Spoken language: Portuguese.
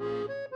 Música